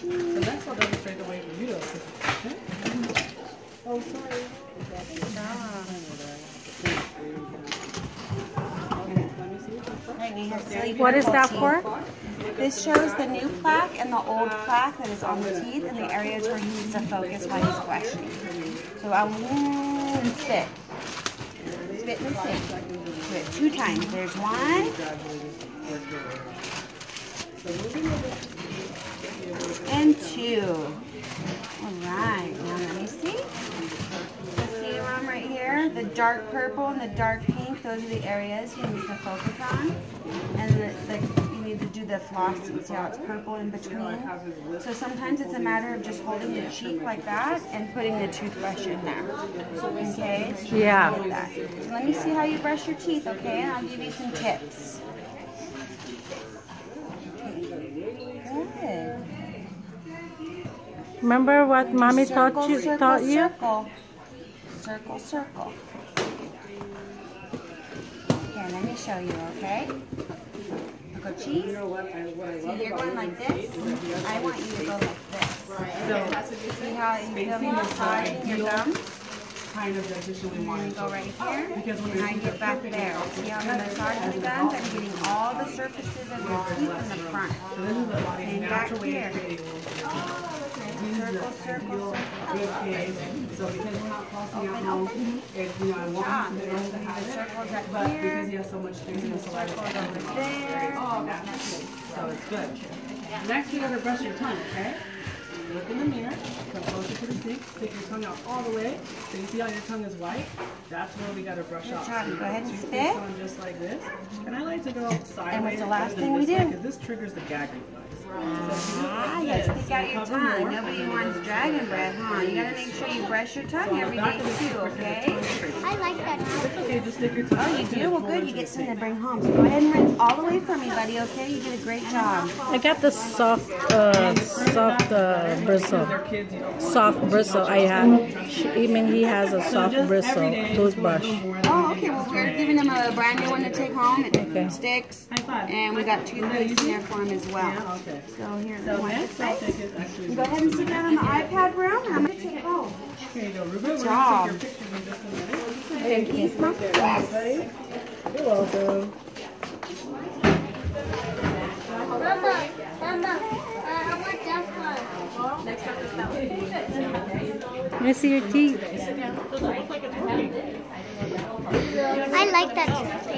teeth. The next one doesn't straight away for you to. Oh, sorry. What is that for? This shows the new plaque and the old plaque that is on the teeth and the areas where he needs to focus while he's questioning. So I'll mm, and spit. Spit and spit. Do it two times. There's one. And two. Alright, now let me see. So see them right here? The dark purple and the dark pink, those are the areas you need to focus on. And the, the, you need to do the flossing. See how it's purple in between? So sometimes it's a matter of just holding the cheek like that and putting the toothbrush in there. Okay? Yeah. So let me see how you brush your teeth, okay? And I'll give you some tips. Remember what mommy taught you? circle, Taught you? Circle, circle, circle. Here, let me show you, okay? Go cheese. See, you're going like this. I want you to go like this. See how you feel me massaging your gums? Kind of And then wanted go right here, Because when and I get back there. See how I'm massaging the? I'm getting all the surfaces of your teeth in the front. So this is the body's And back natural way here. of oh, Circle, circle, circle. kids. So because we're not flossing at Open, home, open. if, you know, I want to know the to have circles up But here. because he has so much things in the saliva, Circles over there. Oh, that's So it's good. Next, you gotta brush your tongue, okay? Look in the mirror, come closer to the sink, stick your tongue out all the way. So you see how your tongue is white? That's where we gotta brush Good off. job. So you Go ahead and put your spit. on just like this. And I like to go sideways. And what's the last rather thing than we this way, do? Because this triggers the gag reflex. Ah, yes, stick out your tongue. Nobody wants dragon breath, huh? You gotta make sure you brush your tongue every day too, okay? I like that. It's okay, just stick. Oh, you do? Well, good. You get something to bring home. So go ahead and rinse all the way for me, buddy, okay? You did a great job. I got the soft, uh, soft uh, bristle. Their kids, you know, Soft bristle I have. She- Even he has a soft bristle toothbrush. Oh, okay. Well, we're giving him a brand new one to take home. It Okay. sticks. High. And we got toothpaste in there for him as well. Yeah, okay. So here, So you want next, I'll side? take it. Go ahead and sit down on the iPad room. and I'm gonna take it home. Here you go, Ruben. We're job. gonna take your pictures in just a minute. Thank you. You're welcome. Mama, Mama, uh, I want that one. See your teeth. I like that.